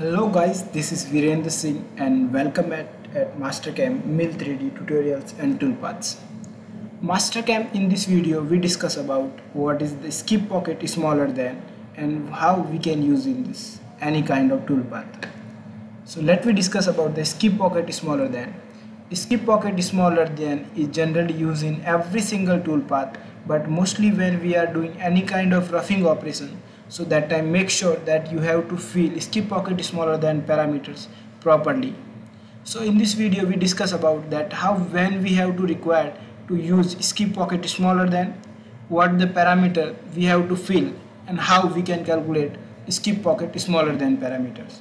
Hello guys, this is Virender Singh and welcome at, at Mastercam Mill 3D tutorials and toolpaths. Mastercam in this video we discuss about what is the skip pocket smaller than and how we can use in this any kind of toolpath. So let me discuss about the skip pocket smaller than. Skip pocket smaller than is generally used in every single toolpath but mostly when we are doing any kind of roughing operation so that time make sure that you have to fill skip pocket smaller than parameters properly. So in this video we discuss about that how when we have to require to use skip pocket smaller than what the parameter we have to fill and how we can calculate skip pocket smaller than parameters.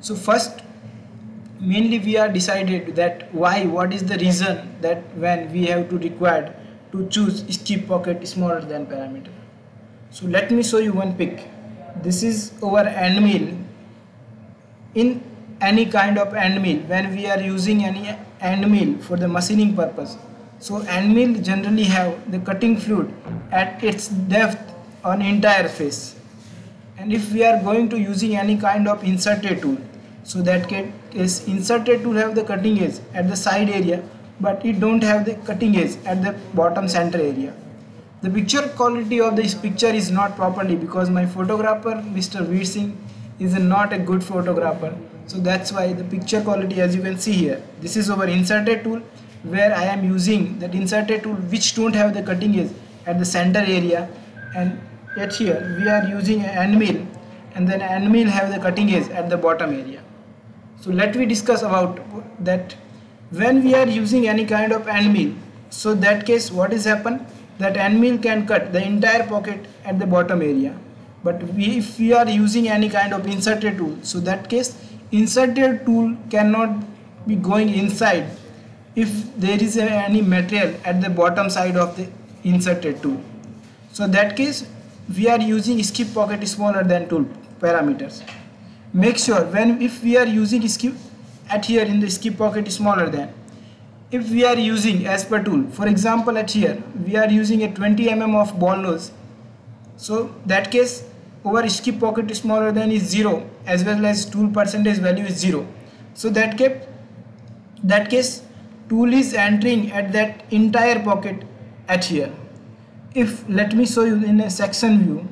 So first mainly we are decided that why what is the reason that when we have to required to choose skip pocket smaller than parameter so let me show you one pic. This is our end mill in any kind of end mill when we are using any end mill for the machining purpose. So end mill generally have the cutting fluid at its depth on entire face. And if we are going to using any kind of inserted tool so that case inserted tool have the cutting edge at the side area but it don't have the cutting edge at the bottom center area the picture quality of this picture is not properly because my photographer Mr. Veer Singh is not a good photographer. So that's why the picture quality as you can see here this is our inserted tool where I am using that inserted tool which don't have the cutting edge at the center area. And yet here we are using an end mill and then end mill have the cutting edge at the bottom area. So let me discuss about that. When we are using any kind of end mill so that case what is happen that end mill can cut the entire pocket at the bottom area. But we, if we are using any kind of inserted tool so that case inserted tool cannot be going inside if there is a, any material at the bottom side of the inserted tool. So that case we are using skip pocket smaller than tool parameters. Make sure when if we are using skip at here in the skip pocket smaller than if we are using as per tool for example at here we are using a 20 mm of ball nose. So that case our skip pocket is smaller than is 0 as well as tool percentage value is 0 so that case that case tool is entering at that entire pocket at here. If let me show you in a section view.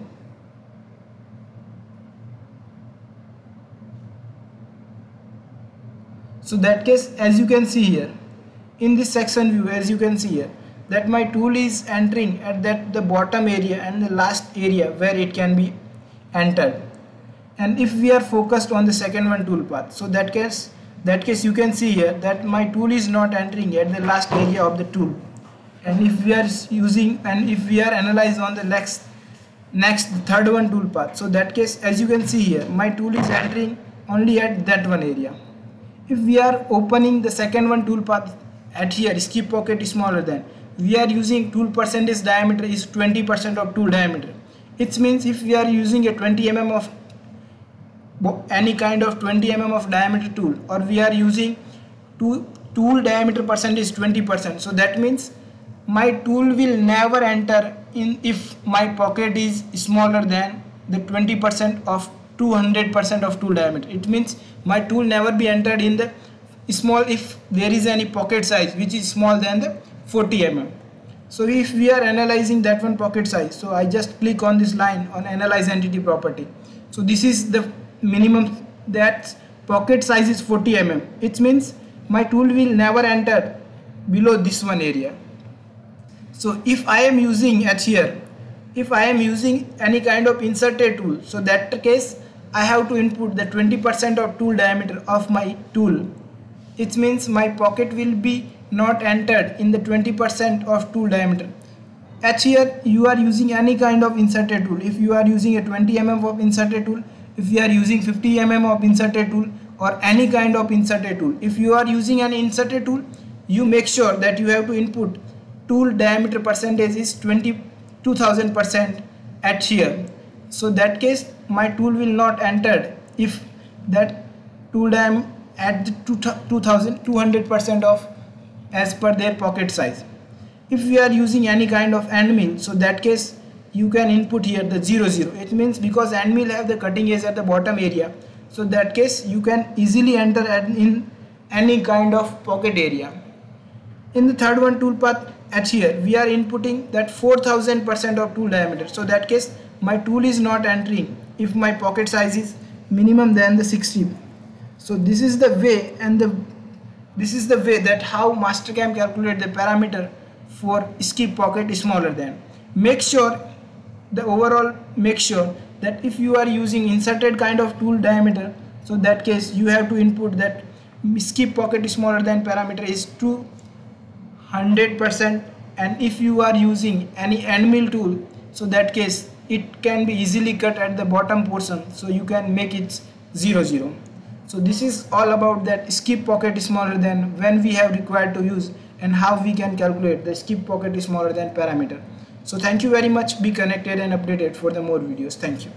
So that case as you can see here in this section view as you can see here that my tool is entering at that the bottom area and the last area where it can be entered. And if we are focused on the second one tool path so that case that case you can see here that my tool is not entering at the last area of the tool. And if we are using and if we are analyzed on the next next third one tool path so that case as you can see here my tool is entering only at that one area. If we are opening the second one tool path at here skip pocket is smaller than. We are using tool percentage diameter is 20% of tool diameter. It means if we are using a 20 mm of any kind of 20 mm of diameter tool or we are using tool, tool diameter percent is 20% so that means my tool will never enter in if my pocket is smaller than the 20% of 200% of tool diameter. It means my tool never be entered in the small if there is any pocket size which is small than the 40 mm. So if we are analyzing that one pocket size so i just click on this line on analyze entity property. So this is the minimum that pocket size is 40 mm. It means my tool will never enter below this one area. So if i am using at here if i am using any kind of inserted tool so that case i have to input the 20 percent of tool diameter of my tool it means my pocket will be not entered in the 20% of tool diameter. At here you are using any kind of inserted tool. If you are using a 20 mm of inserted tool if you are using 50 mm of inserted tool or any kind of inserted tool. If you are using an inserted tool you make sure that you have to input tool diameter percentage is 20 2000 percent at here. So that case my tool will not enter if that tool diameter at the 2200 percent of as per their pocket size. If we are using any kind of end mill so that case you can input here the 00 it means because end mill have the cutting edge at the bottom area so that case you can easily enter in any kind of pocket area. In the third one toolpath at here we are inputting that 4000 percent of tool diameter. So that case my tool is not entering. If my pocket size is minimum than the 60 so this is the way and the this is the way that how mastercam calculate the parameter for skip pocket smaller than. Make sure the overall make sure that if you are using inserted kind of tool diameter so that case you have to input that skip pocket smaller than parameter is to 100% and if you are using any end mill tool so that case it can be easily cut at the bottom portion so you can make it 0 0 so this is all about that skip pocket is smaller than when we have required to use and how we can calculate the skip pocket is smaller than parameter. So thank you very much. Be connected and updated for the more videos. Thank you